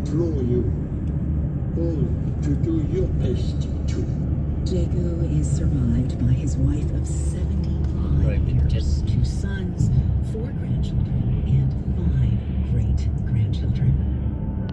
implore you all to do your best too. Jago is survived by his wife of seven.